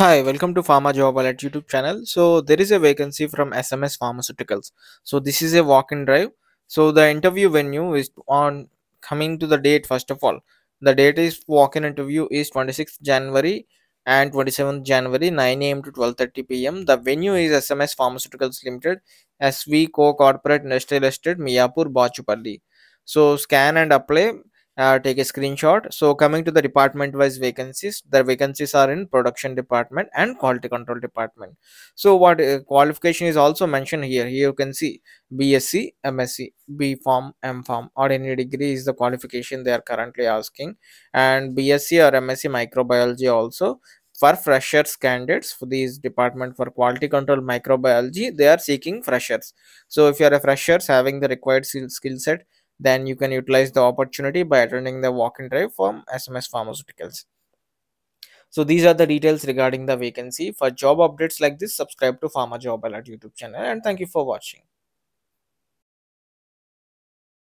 Hi, welcome to Pharma Job Alert YouTube channel. So there is a vacancy from SMS Pharmaceuticals. So this is a walk-in drive. So the interview venue is on coming to the date first of all. The date is walk-in interview is 26th January and 27th January 9 a.m. to 12:30 p.m. The venue is SMS Pharmaceuticals Limited, SV Co Corporate Industrial Estate, Miyapur, Bachupalli. So scan and apply uh, take a screenshot. So coming to the department wise vacancies the vacancies are in production department and quality control department. So what uh, qualification is also mentioned here. Here you can see bsc msc b pharm m pharm or any degree is the qualification they are currently asking. And bsc or msc microbiology also. For freshers candidates for these department for quality control microbiology they are seeking freshers. So if you are a freshers having the required skill set then you can utilize the opportunity by attending the walk-in drive from SMS Pharmaceuticals. So these are the details regarding the vacancy. For job updates like this, subscribe to Pharma Job Alert YouTube channel and thank you for watching.